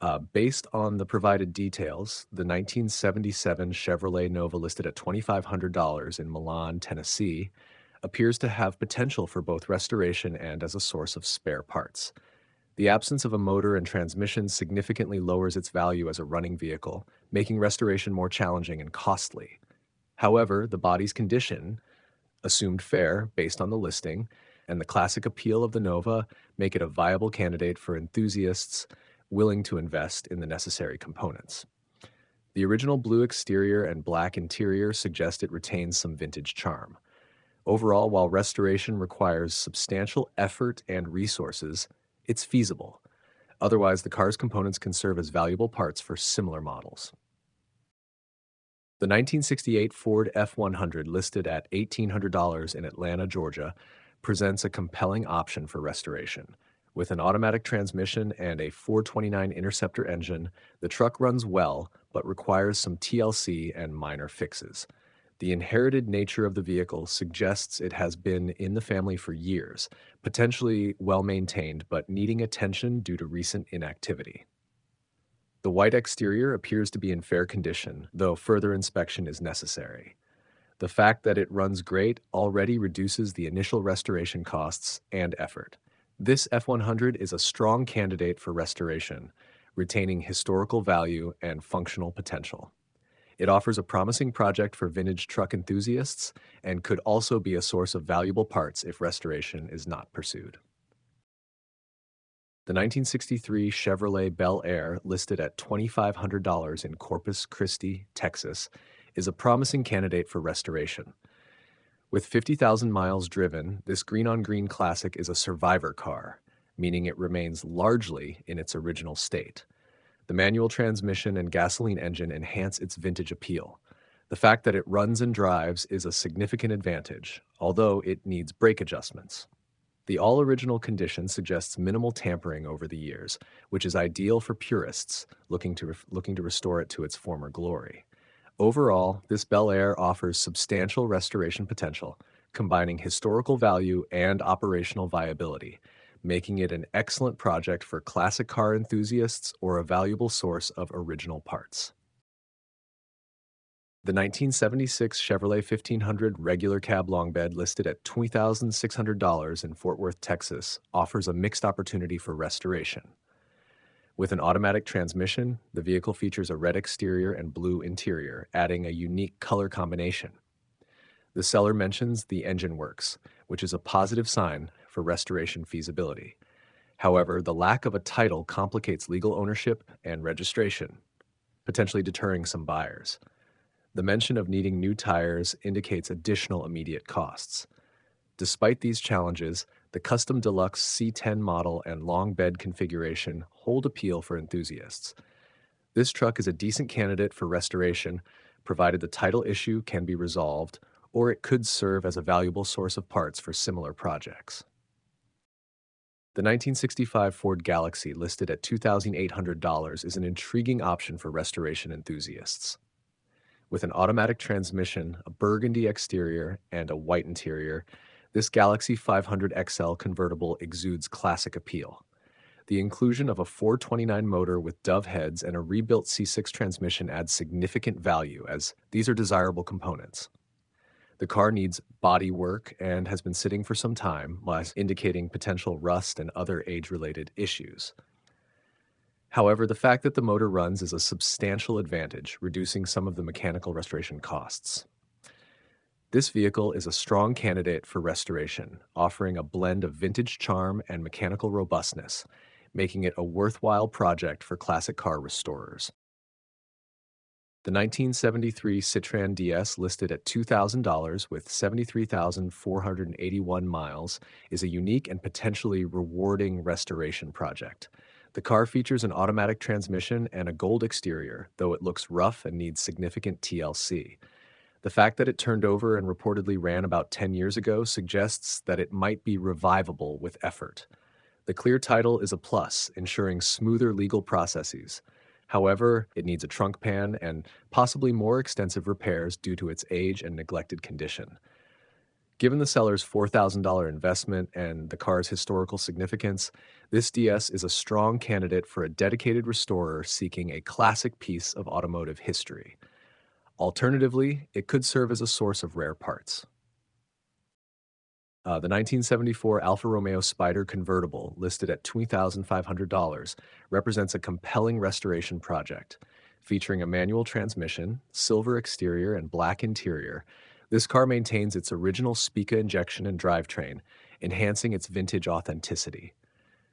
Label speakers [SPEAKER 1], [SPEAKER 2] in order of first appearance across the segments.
[SPEAKER 1] Uh, based on the provided details, the 1977 Chevrolet Nova listed at $2,500 in Milan, Tennessee, appears to have potential for both restoration and as a source of spare parts. The absence of a motor and transmission significantly lowers its value as a running vehicle, making restoration more challenging and costly. However, the body's condition, assumed fair based on the listing, and the classic appeal of the Nova make it a viable candidate for enthusiasts willing to invest in the necessary components. The original blue exterior and black interior suggest it retains some vintage charm. Overall, while restoration requires substantial effort and resources, it's feasible. Otherwise, the car's components can serve as valuable parts for similar models. The 1968 Ford F 100, listed at $1,800 in Atlanta, Georgia, presents a compelling option for restoration. With an automatic transmission and a 429 Interceptor engine, the truck runs well but requires some TLC and minor fixes. The inherited nature of the vehicle suggests it has been in the family for years, potentially well maintained but needing attention due to recent inactivity. The white exterior appears to be in fair condition, though further inspection is necessary. The fact that it runs great already reduces the initial restoration costs and effort. This F100 is a strong candidate for restoration, retaining historical value and functional potential. It offers a promising project for vintage truck enthusiasts and could also be a source of valuable parts if restoration is not pursued. The 1963 Chevrolet Bel Air, listed at $2,500 in Corpus Christi, Texas, is a promising candidate for restoration. With 50,000 miles driven, this green on green classic is a survivor car, meaning it remains largely in its original state. The manual transmission and gasoline engine enhance its vintage appeal. The fact that it runs and drives is a significant advantage, although it needs brake adjustments. The all original condition suggests minimal tampering over the years, which is ideal for purists looking to, looking to restore it to its former glory. Overall, this Bel Air offers substantial restoration potential, combining historical value and operational viability, making it an excellent project for classic car enthusiasts or a valuable source of original parts. The 1976 Chevrolet 1500 regular cab long bed listed at $20,600 in Fort Worth, Texas, offers a mixed opportunity for restoration. With an automatic transmission, the vehicle features a red exterior and blue interior, adding a unique color combination. The seller mentions the engine works, which is a positive sign for restoration feasibility. However, the lack of a title complicates legal ownership and registration, potentially deterring some buyers. The mention of needing new tires indicates additional immediate costs. Despite these challenges, the custom deluxe C10 model and long bed configuration hold appeal for enthusiasts. This truck is a decent candidate for restoration, provided the title issue can be resolved, or it could serve as a valuable source of parts for similar projects. The 1965 Ford Galaxie, listed at $2,800, is an intriguing option for restoration enthusiasts. With an automatic transmission, a burgundy exterior, and a white interior, this Galaxie 500 XL convertible exudes classic appeal. The inclusion of a 429 motor with dove heads and a rebuilt C6 transmission adds significant value as these are desirable components. The car needs body work and has been sitting for some time, thus indicating potential rust and other age related issues. However, the fact that the motor runs is a substantial advantage, reducing some of the mechanical restoration costs. This vehicle is a strong candidate for restoration, offering a blend of vintage charm and mechanical robustness, making it a worthwhile project for classic car restorers. The 1973 Citroën DS, listed at $2,000 with 73,481 miles, is a unique and potentially rewarding restoration project. The car features an automatic transmission and a gold exterior, though it looks rough and needs significant TLC. The fact that it turned over and reportedly ran about 10 years ago suggests that it might be revivable with effort. The clear title is a plus, ensuring smoother legal processes. However, it needs a trunk pan and possibly more extensive repairs due to its age and neglected condition. Given the seller's $4,000 investment and the car's historical significance, this DS is a strong candidate for a dedicated restorer seeking a classic piece of automotive history. Alternatively, it could serve as a source of rare parts. Uh, the 1974 Alfa Romeo Spider convertible, listed at $20,500, represents a compelling restoration project. Featuring a manual transmission, silver exterior, and black interior, this car maintains its original Spica injection and drivetrain, enhancing its vintage authenticity.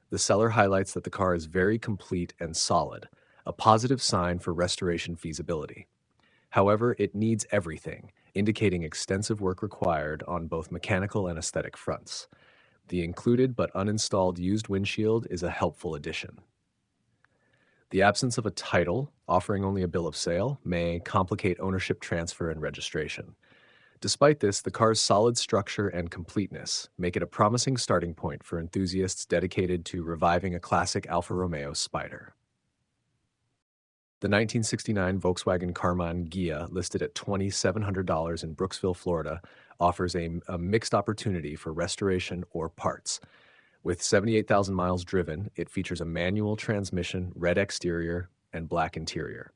[SPEAKER 1] The seller highlights that the car is very complete and solid, a positive sign for restoration feasibility. However, it needs everything, indicating extensive work required on both mechanical and aesthetic fronts. The included but uninstalled used windshield is a helpful addition. The absence of a title, offering only a bill of sale, may complicate ownership transfer and registration. Despite this, the car's solid structure and completeness make it a promising starting point for enthusiasts dedicated to reviving a classic Alfa Romeo Spider. The 1969 Volkswagen Karmann Ghia, listed at $2,700 in Brooksville, Florida, offers a, a, mixed opportunity for restoration or parts. With 78,000 miles driven, it features a manual transmission, red exterior, and black interior.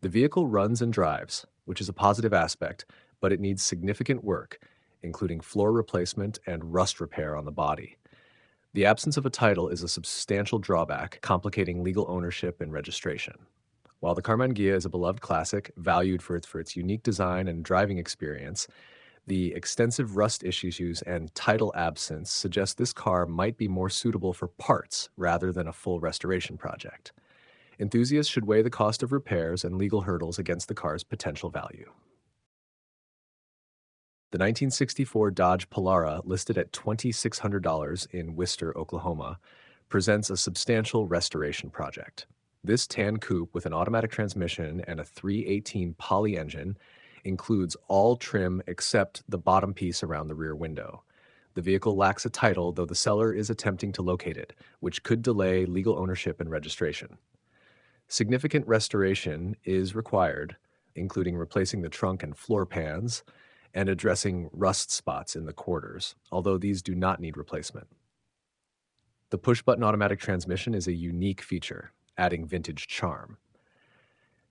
[SPEAKER 1] The vehicle runs and drives, which is a positive aspect, but it needs significant work, including floor replacement and rust repair on the body. The absence of a title is a substantial drawback, complicating legal ownership and registration. While the Karmann Ghia is a beloved classic, valued for its, for its unique design and driving experience, the extensive rust issues and title absence suggest this car might be more suitable for parts rather than a full restoration project. Enthusiasts should weigh the cost of repairs and legal hurdles against the car's potential value. The 1964 Dodge Polara, listed at $2,600 in Wister, Oklahoma, presents a substantial restoration project. This tan coupe with an automatic transmission and a 318 poly engine includes all trim except the bottom piece around the rear window. The vehicle lacks a title, though the seller is attempting to locate it, which could delay legal ownership and registration. Significant restoration is required, including replacing the trunk and floor pans, and addressing rust spots in the quarters, although these do not need replacement. The push button automatic transmission is a unique feature, adding vintage charm.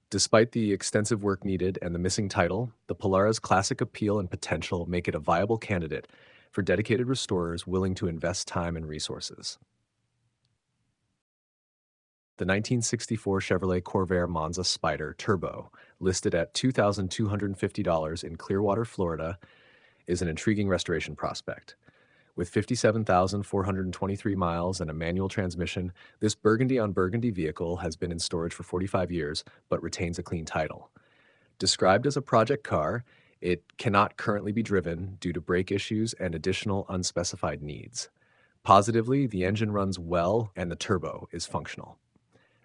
[SPEAKER 1] Despite the extensive work needed and the missing title, the Polara's classic appeal and potential make it a viable candidate for dedicated restorers willing to invest time and resources. The 1964 Chevrolet Corvair Monza Spyder Turbo, listed at $2,250 in Clearwater, Florida, is an intriguing restoration prospect. With 57,423 miles and a manual transmission, this burgundy on burgundy vehicle has been in storage for 45 years but retains a clean title. Described as a project car, it cannot currently be driven due to brake issues and additional unspecified needs. Positively, the engine runs well and the turbo is functional.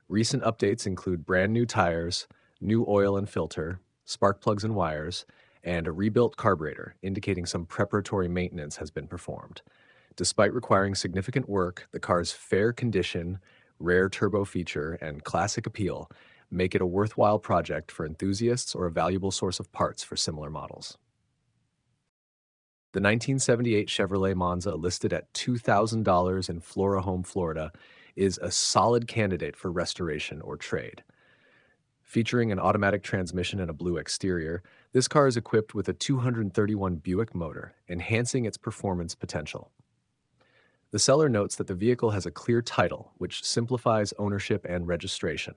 [SPEAKER 1] Recent updates include brand new tires, new oil and filter, spark plugs and wires, and a rebuilt carburetor, indicating some preparatory maintenance has been performed. Despite requiring significant work, the car's fair condition, rare turbo feature, and classic appeal make it a worthwhile project for enthusiasts or a valuable source of parts for similar models. The 1978 Chevrolet Monza, listed at $2,000 in Florahome, Florida, is a solid candidate for restoration or trade. Featuring an automatic transmission and a blue exterior, this car is equipped with a 231 Buick motor, enhancing its performance potential. The seller notes that the vehicle has a clear title, which simplifies ownership and registration.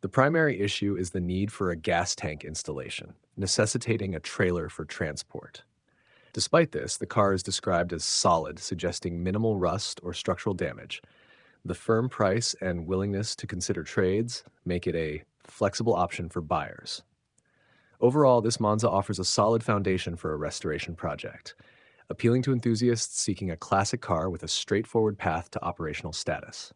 [SPEAKER 1] The primary issue is the need for a gas tank installation, necessitating a trailer for transport. Despite this, the car is described as solid, suggesting minimal rust or structural damage, the firm price and willingness to consider trades make it a flexible option for buyers. Overall, this Monza offers a solid foundation for a restoration project, appealing to enthusiasts seeking a classic car with a straightforward path to operational status.